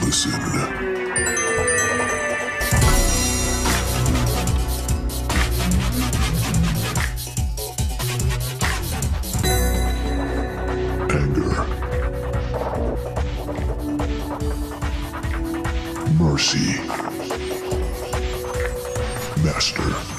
Listen. Anger. mercy. Master.